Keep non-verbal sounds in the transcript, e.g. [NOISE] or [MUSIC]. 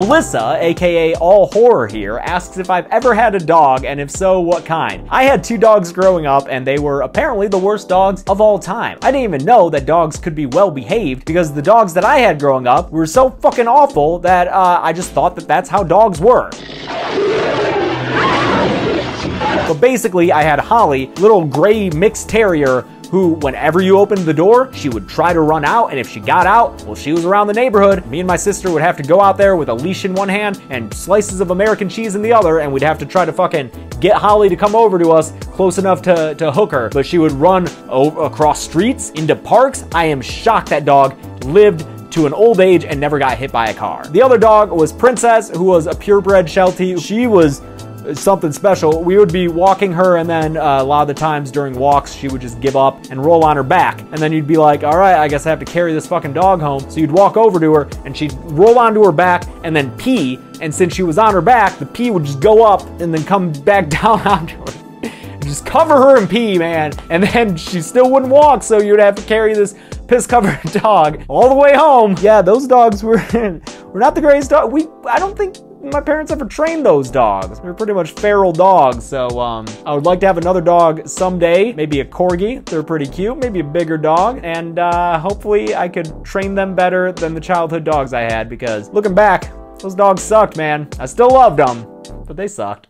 Melissa, aka All Horror here, asks if I've ever had a dog, and if so, what kind. I had two dogs growing up, and they were apparently the worst dogs of all time. I didn't even know that dogs could be well behaved, because the dogs that I had growing up were so fucking awful that uh, I just thought that that's how dogs were. But basically, I had Holly, little gray mixed terrier who, whenever you opened the door, she would try to run out, and if she got out, well, she was around the neighborhood. Me and my sister would have to go out there with a leash in one hand and slices of American cheese in the other, and we'd have to try to fucking get Holly to come over to us close enough to, to hook her. But she would run across streets, into parks. I am shocked that dog lived to an old age and never got hit by a car. The other dog was Princess, who was a purebred Sheltie. She was something special. We would be walking her, and then uh, a lot of the times during walks, she would just give up and roll on her back. And then you'd be like, all right, I guess I have to carry this fucking dog home. So you'd walk over to her, and she'd roll onto her back and then pee. And since she was on her back, the pee would just go up and then come back [LAUGHS] down onto her just cover her in pee, man. And then she still wouldn't walk, so you'd have to carry this piss covered [LAUGHS] dog all the way home. Yeah, those dogs were [LAUGHS] were not the greatest dog. We I don't think my parents ever trained those dogs. They're pretty much feral dogs, so um, I would like to have another dog someday, maybe a corgi. They're pretty cute, maybe a bigger dog, and uh, hopefully I could train them better than the childhood dogs I had because looking back, those dogs sucked, man. I still loved them, but they sucked.